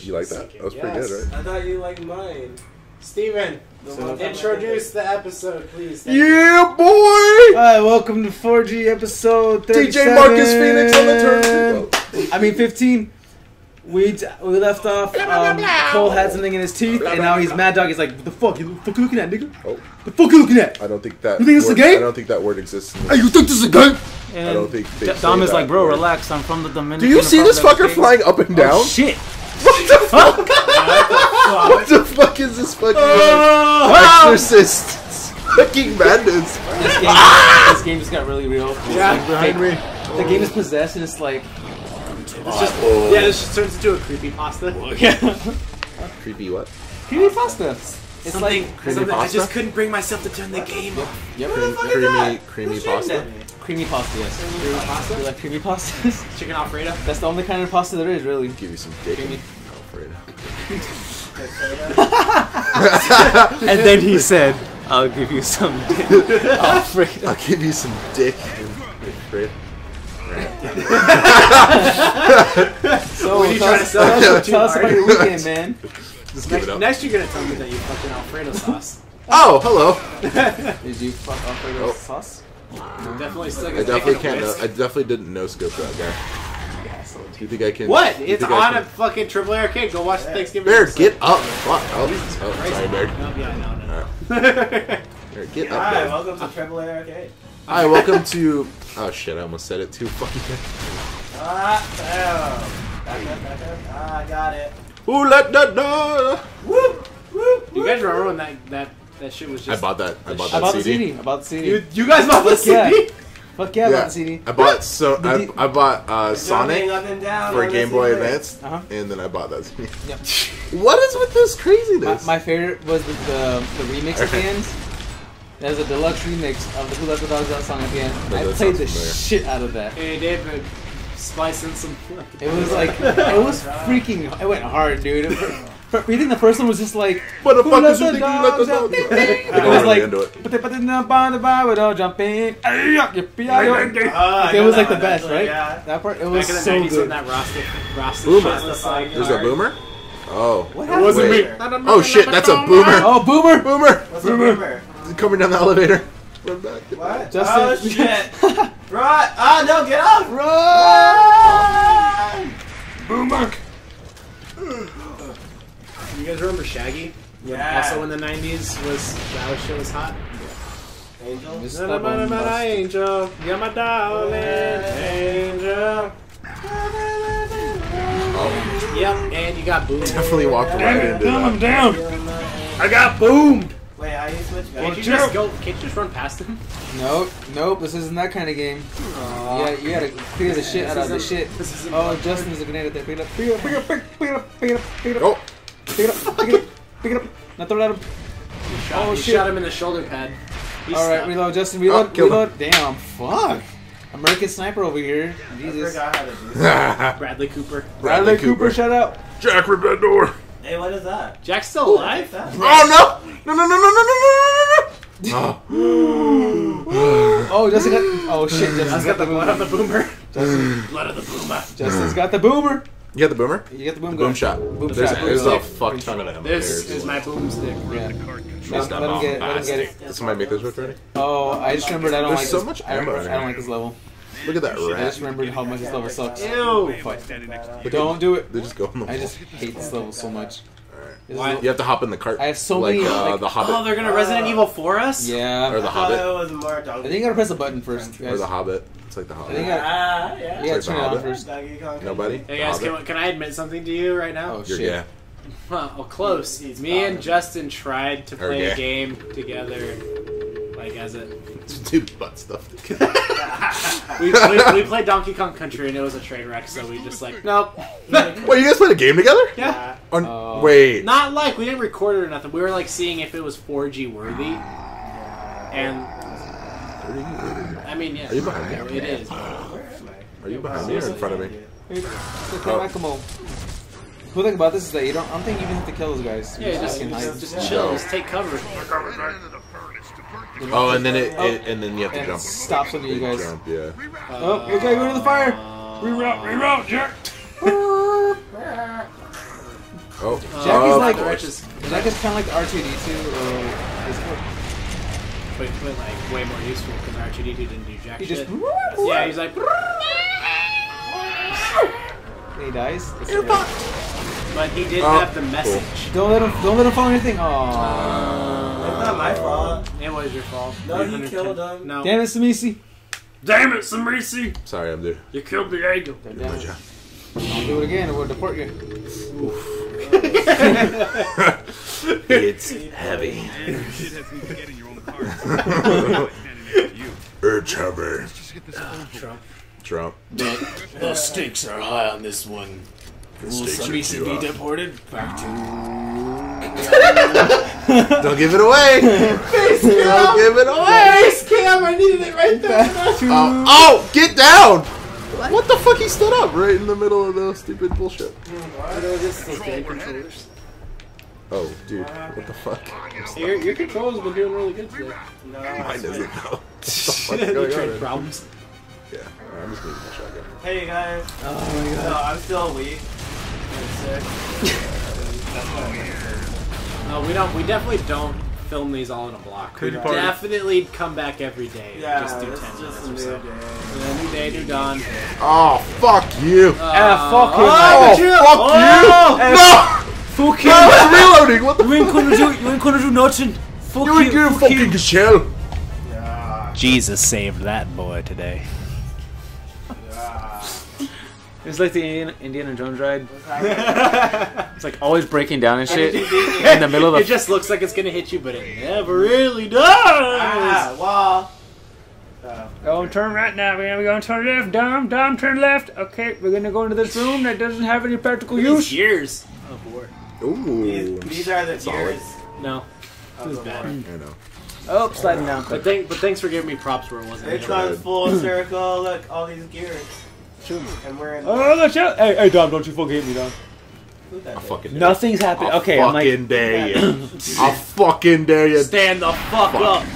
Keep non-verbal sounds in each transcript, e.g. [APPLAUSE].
You like that? That was pretty good, right? I thought you liked mine. Steven, so introduce the episode, please. Thank Yeah, boy! Hi, welcome to 4G episode 37. DJ Marcus Phoenix on the turntable. I mean 15. We d- we left off. Um, Cole had something in his teeth, and now he's Mad Dog. He's like, "What the fuck? You fuck you looking at, nigga? Oh, The fuck you looking at? I don't think that. You think it's a game? I don't think that word exists. in Hey, you think this is a game? And I don't think D- Dom is like, bro, word." relax. I'm from the Dominican. Do you see this fucker flying up and down? Oh, shit. What the fuck? what the fuck is this fucking Oh! exorcist? Fucking madness. This game, ah! this game just got really real. Yeah, It's behind me. The game is possessed, and it's like, It's just, oh. yeah, this just turns into a creepy pasta. [LAUGHS] yeah. Creepy what? creepy pasta. It's Something, like creamy something I pasta? just couldn't bring myself to turn the game off. yep, Cream, fuck is creamy, that? creamy Who's doing pasta. That? creamy pasta. Yes, Creamy pasta? you like creamy pastas. [LAUGHS] Chicken Alfredo. That's the only kind of pasta there is, really. Give you some dick. Creamy. Alfredo. [LAUGHS] And then he said, I'll give you some dick [LAUGHS] Alfredo. I'll give you some dick. Alfredo. So, What are you tell trying to us, sell? tell us, tell us about your weekend, man. Just give Next, it up. next you're gonna tell me that you fucking Alfredo sauce. Oh, hello. Did you fuck Alfredo Oh. sauce? Definitely still I definitely can't. Know, I definitely didn't know scope that guy. Do you think I can? What? do you It's think I on a fucking triple arcade. Go watch the Thanksgiving. Bear, episode. get up! Fuck! Oh, oh sorry, Bear. Oh, yeah, no, no, no. Alright. [LAUGHS] Bear, get up! Hi, welcome to Triple A Arcade. Hi, welcome to. Oh shit! I almost said it too. Fucking. Ah, damn. Back up, back up. Ah, I got it. Ooh, let that know. Woo! Woo! You guys remember when that that that shit was just. I bought that. I bought I that bought the CD. CD. I bought the CD. You, you guys bought the Fuck yeah. CD? Fuck yeah, I bought the CD. I bought [LAUGHS] so I, I bought uh, Sonic up and down for on Game Boy CD. Advance, Uh-huh. and then I bought that. CD. Yep. [LAUGHS] what is with this My, craziness? my favorite was the, the, the remix at the end. There's a deluxe remix of the Who Let the Dogs Out song at the end. I played sound the familiar. shit out of that. Hey, David, spice in some. [LAUGHS] It was like, it was freaking, it went hard, dude. It, for, for, you think the first one was just like, What the Who fuck is you the think you let the dog? Ding, ding. I [LAUGHS] It was like, into it. but they put it up on the Bible, don't jump in. Yippee-yi-yo. Ah, I It was like the best, right? Yeah. That part, it was so 90s when good. that Rasta, Rasta Boomer. shit was like- There's a boomer. Oh. What It wasn't me. Oh shit! That's a boomer. Oh, Boomer! Boomer. What's a boomer? Coming down the elevator. Run back. What? Justin- Oh [LAUGHS] shit! right! Ah, no, get off! Run! Boomer. You guys remember Shaggy? Yeah. Also in the 90s was that was shit was hot. Angel. Just Na, na, step na, on na, na, angel, you're my darling angel. Oh, Yep, and you got boomed. definitely walked right into that. down! I got boomed. Wait, how do you switch Can't you just go? Can't you just run past him? Nope, nope, this isn't that kind of game. Yeah, you gotta clear the shit out of the shit. This isn't. Oh, Justin, there's a grenade up there. Pick it up, pick it up, pick it up, pick it up, pick it up, pick it up, Oh, pick it up, pick it up, pick it up. Now throw it at him. Shot, Oh, you shit. shot him in the shoulder pad. He's Alright, stuck. reload, Justin, reload, Oh, killed him. Damn, fuck. American Sniper over here. Jesus. forgot how to do [LAUGHS] that. Bradley Cooper. Bradley Cooper, shut out. Jack, rip that door. Hey, what is that? Jack's still alive. Oh no! No no no no no no no no! Oh. [GASPS] Oh, Justin got. Oh shit, Justin's got got the the blood on the boomer. Justin, Blood of the boomer. Justin's got the boomer. You got the boomer? You got the boom Boom shot. Boom there's shot. there's Boom a fuck ton of them. This is my boomstick. Yeah. Let, let him get. Let him get it. Did somebody make this joke already? Oh, I just remembered I don't There's like so this. much I, remember, ammo in I don't like this level. Look at that I just rat. remembered how much this level sucks. Ew. Don't do it. They just go in the wall. I just hate this level so much. This Why? You have to hop in the cart. I have so like, many, Uh, like- the Hobbit. Oh, they're gonna Resident Evil 4 us? Yeah. or the I thought it Hobbit. was more I think you gotta press the button first, Or the Hobbit. It's like the I think Hobbit. I- Ah, yeah. You gotta like turn it the on first. Nobody? Hey guys, can, can I admit something to you right now? Oh You're shit. gay. [LAUGHS] Well, close. He's Me and fine. Justin tried to play a game together, like as a Dude, butt stuff. [LAUGHS] we, we, we played Donkey Kong Country and it was a train wreck, so we just like nope. [LAUGHS] Wait, you guys played a game together? yeah, On, Oh. wait. not like we didn't record it or nothing. We were like seeing if it was 4G worthy, and I mean yeah, Are you behind me? it is. Are you behind me or in front of me? Okay, oh. come on. Cool thing about this is that you don't. I don't think you even have to kill those guys. You Yeah, just just, just chill, just take cover. Oh, and then it, it and then you have to And jump. stop some of you guys. Jump, yeah. Oh, you gotta go to the fire. Uh, Reroute, reroute, Jack. [LAUGHS] Oh, Jackie's of like- course. Which is Jack is kind of like R2D2 or is but, but like way more useful because R2D2 didn't do jack he shit. just [LAUGHS] yeah, he's like, [LAUGHS] he dies. You're fucked. but he did Oh, have the message. Don't let him. Don't let him follow anything. Oh, uh, It's not my uh, fault. It was your fault. No, you killed him. No. damn it, Samisi. Damn it, Samisi! Sorry, Abdu. You killed the eagle. Damn Good job. I'll do it again or we'll deport you. [LAUGHS] It's heavy. [LAUGHS] It's [LAUGHS] heavy. Trump. Trump. The stakes are high on this one. The Will stakes are Samisi too be deported back to? [LAUGHS] Don't give it away. Don't give it away. Cam, I needed it right there. Oh, oh, get down! What the fuck? He stood up right in the middle of the stupid bullshit. Oh, dude, what the fuck? Your, your control's been doing really good today. No, Mine doesn't know. [LAUGHS] What the fuck's you going on? trade problems. Yeah, I'm just moving my shotgun. Hey guys. Oh my god. No. I'm still weak. I'm sick. That's what I'm saying. No, we don't. We definitely don't film these all in a block. We Could party. definitely come back every day. Yeah, just do this ten just minutes or new so. day. Yeah, new day, new dawn. Oh, fuck you! Ah, fuck him. Oh, fuck Oh, you! No! Fuck No, it's [LAUGHS] reloading! What the You ain't gonna do. You ain't gonna do nothing. Fuck You ain't gonna fucking shell! Yeah. Jesus saved that boy today. Yeah. It's like the Indiana, Indiana Jones ride. [LAUGHS] It's like always breaking down and shit in the middle of It the. just looks like it's gonna hit you, but it never really does. ah, wall. Oh. Oh, turn right now. We're gonna turn left. Dom, Dom, turn left. Okay, we're gonna go into this room that doesn't have any practical These use. Gears of War. Ooh. These, these are the Solid. years No, of was the bad. I know. Oh, sliding down. but thank, but thanks for giving me props where it wasn't. It needed. comes full circle. Look, all these gears. And we're in. Oh, watch out! Hey, hey, Dom, don't you fucking hit me, Dom. Who that I fucking dare Nothing's you. happening. I'll Okay, I'm like, fucking dare you. [CLEARS THROAT] I'll fucking dare you. Stand the fuck up.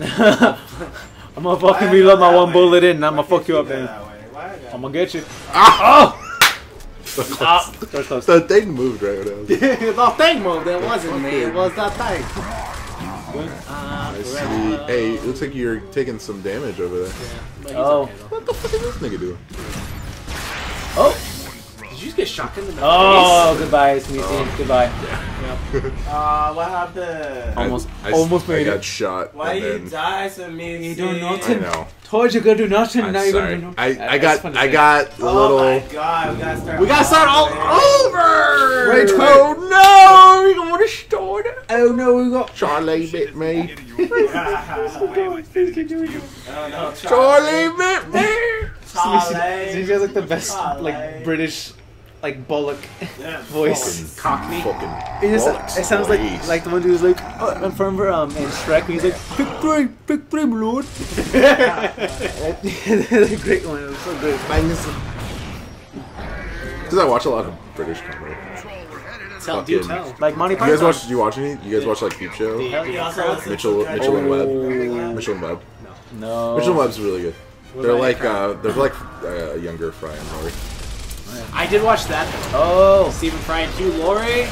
[LAUGHS] I'm gonna fucking I reload my one way? bullet in, and I'm Why gonna fuck you up, go man. that way? Why I got- I'm gonna get you. Ah! [LAUGHS] Ah, close, close. The thing moved right when I [LAUGHS] the thing moved. It wasn't me. It was that thing. I see. Hey, it looks like you're taking some damage over there. But he's Oh. okay. What the fuck is this nigga doing? Did you just get shot in the Oh, goodbye, Smithy. Goodbye. [LAUGHS] Uh, what happened? Almost- I, almost I made got it. shot. Why and you then, die so mean? You do I nothing. know. Told you gonna do nothing. I'm now you're sorry. gonna do nothing. I, That- I got I to got a Oh little. my god, we gotta start. We gotta start all over. Rage quit. Oh no, we're gonna start it. Oh no, we got. Charlie bit me. Oh Charlie bit me. Charlie. He has like the best like British like Bullock Yeah. voice. Cockney. Fucking. It, just, bollocks, it sounds like like the one who's like oh, I'm from um in Shrek. He's like pick three, pick three, my lord. [LAUGHS] That's a great one. It was so good. Because I watch a lot of British comedy. Tell, do tell. Like Monty Python. You guys watch? Do you watch any? You guys watch like Peep Show? The- He also Mitchell, to Mitchell and Webb. Mitchell and Webb. No. Mitchell and Webb's really good. What They're like uh, they're like uh, a younger Fry and Laurie. I did watch that though. Oh. Stephen Fry and Hugh Laurie. I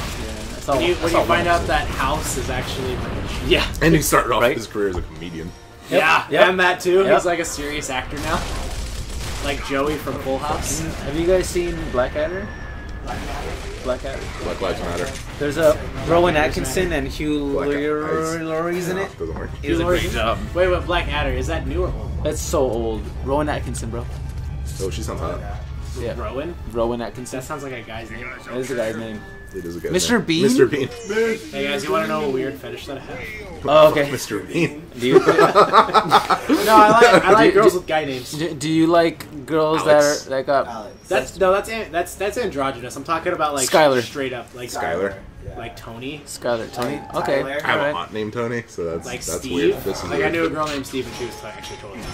saw- When you, when saw you find out that House is actually British. Yeah. And he started off Right. his career as a comedian. Yep, Yeah, yep. and that too. Yep. He's like a serious actor now. Like Joey from Full House. Have you guys seen Blackadder? Blackadder. Black Lives Matter. There's a Rowan Atkinson and Hugh Black Laurie- Eyes. Laurie's in it. Doesn't work. He does a great job. Wait, wait, Black Adder is that new or old? It's so old. Rowan Atkinson, bro. Oh, she sounds hot. Yeah. Rowan. Rowan Atkinson. That sounds like a guy's name. That is the guy's name. It is a good Mr. name. Bean? Mr. Bean. Hey guys, you want to know a weird fetish that I have? Oh, okay. Mr. Bean. Do you, [LAUGHS] No, I like I like Do- girls do- with guy names. do, do you like girls Alex. that are that got? Alex. That's no, that's that's that's androgynous. I'm talking about like Skyler. straight up like Skyler. Yeah. like Tony, Skylar, Tony. Tyler. Okay, I I have a alright. aunt named Tony, so that's like that's Steve. weird. This is like I knew a girl named Steve and she was actually totally not.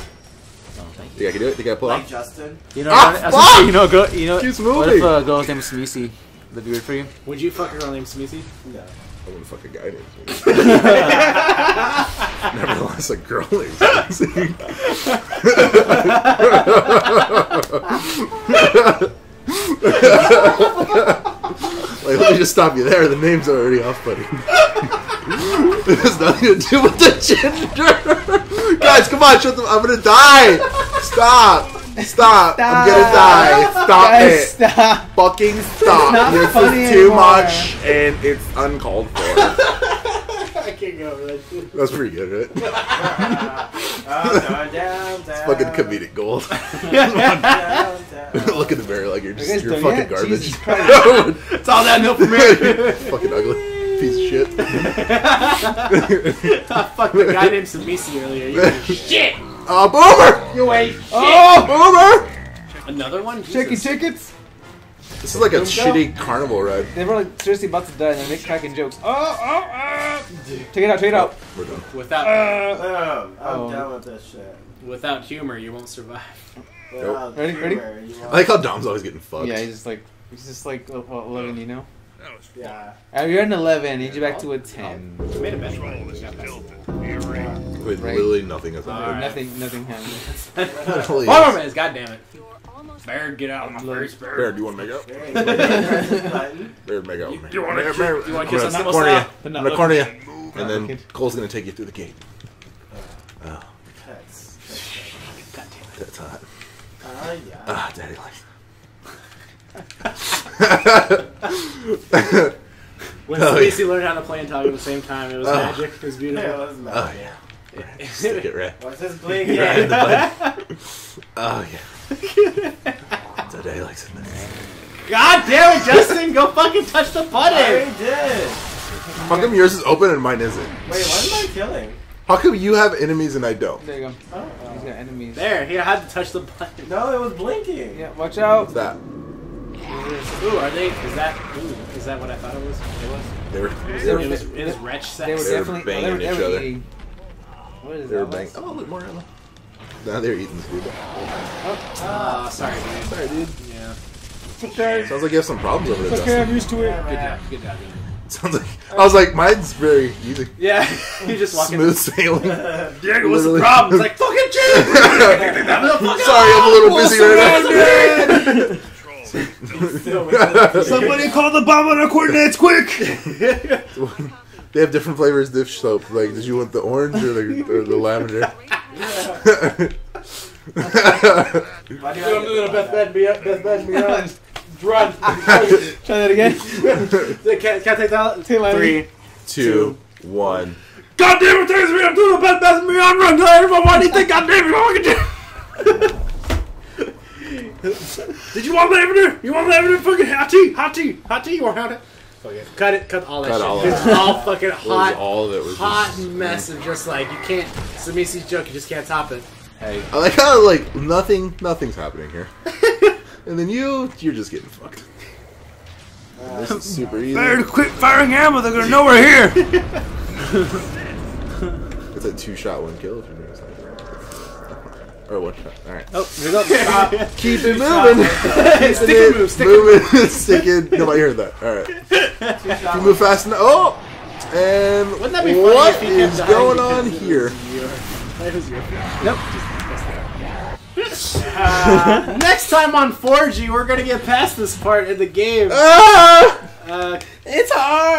Oh, thank you. You gotta do it. You gotta pull like off. Justin. You know, Ah, I was say, fuck! you know, a girl, you know, Keeps what if moving. a girl's name is Missy? That'd be weird for you. Would you fuck a girl named Smithy? No. I wouldn't fuck a guy named Tony. [LAUGHS] [LAUGHS] Nevertheless, a girl named Stacey. Like, [LAUGHS] let me just stop you there. The name's already off, buddy. it has nothing to do with the gender. Guys, come on, shut the. I'm gonna die. Stop. Stop. I'm gonna die. Stop Guys, it. stop. Fucking stop. this funny is too anymore. much, and it's uncalled for. [LAUGHS] I can't go over that shit. That's pretty good, right? [LAUGHS] Oh, down. Fucking comedic gold. [LAUGHS] Look at the bear like you're just you're fucking yet? garbage. It's all downhill from here. fucking ugly piece of shit. Fuck the guy named Samisi earlier. You shit. Uh, boomer! You ain't shit. Oh, boomer! Another one? Chicken Jesus. tickets. This is like a Boom, shitty carnival ride. They were like seriously about to die and they're cracking jokes. Oh, oh, oh. Take it out, take it out. We're done. Without Oh, I'm Oh. done with this shit. without humor, you won't survive. Without Ready, ready? humor, you I like how Dom's always getting fucked. Yeah, he's just like, he's just like uh, what, 11, you know? Yeah. Alright, you're an 11, need you back to a 10. I made a benchmark. We got With Right. literally nothing has Alright. happened. Nothing, nothing happened. [LAUGHS] it. Holy Bomberman, god damn it. Bear, get out of my face, Bear, bear. do you want to make out? Very good. Press this [LAUGHS] button. Bear, make out with me. You wanna Bear, kiss- Bear, you wanna I'm kiss gonna us corner you. I'm gonna corner you. And then. Cole's gonna take you through the gate. Oh, That's- God that's hot. Oh, yeah. Ah, daddy likes. [LAUGHS] When Oh, Stacy learned how to play and talk at the same time, it was Oh. magic. It was It beautiful. was Oh magic. yeah. Stick it right. What's this blink? [LAUGHS] Right in the Yeah. butt. Oh yeah. [LAUGHS] That's how likes it. God damn it, Justin! Go fucking touch the I button! already did. How come yours is open and mine isn't? Wait, what am I killing? How come you have enemies and I don't? There you go. Oh. He's got enemies. There, he had to touch the button. No, it was blinking. Yeah, watch out. What's that? Ooh, are they? Is that? Ooh, is that what I thought it was? It was. They were, They they were- were, It was. It was wretch They were sex. They were definitely banging they were, they each were other. eating. What is they were that? bang. Oh, look more ammo. Nah, they were eating food. Ah, sorry, dude. Sorry, dude. Yeah. Okay. Sounds like you have some problems over there, Okay, Justin. I'm used to it. Good job. Good job, dude. [LAUGHS] Sounds like I was like, mine's very easy, Yeah, [LAUGHS] you just walk smooth sailing. [LAUGHS] Diego, what's the problem? It's like fucking Jim. Sorry, I'm a little busy right now. Somebody call the bomb on our coordinates quick! [LAUGHS] They have different flavors dish soap. Like, did you want the orange or the, or the lavender? Why do I get Best bet me up. Best bet me up. [LAUGHS] Run. Try that again. Can't, can't take that. Take that. Three. Two, one. God damn it, there's me. I'm doing the best bet me on run. Everyone, why do you think God damn it? I'm fucking [LAUGHS] Did you want lavender? You want lavender? Fucking hot tea, hot tea, hot tea. You want hot tea? Okay, cut it. Cut all that Cut shit. all of it's it. all fucking Was hot, all of it was hot just- mess of just like you can't. Samisi's joke. You just can't top it. Hey. I like how like nothing, nothing's happening here, [LAUGHS] and then you, you're just getting fucked. And this is super easy. Better to quit firing ammo, they're gonna know we're here! [LAUGHS] It's a two-shot, one kill. If you're doing something. Or one shot. All right. Oh, here's up. Stop. [LAUGHS] Keep it moving. Stick and move. Stick and move. moving. Stick it. Nobody heard that. All right. If you move fast enough. Oh. And Wouldn't that be funny if he is going on it was here? your- it was your- Nope. Uh, next time on 4G, we're gonna get past this part in the game. Ah! Uh, It's hard.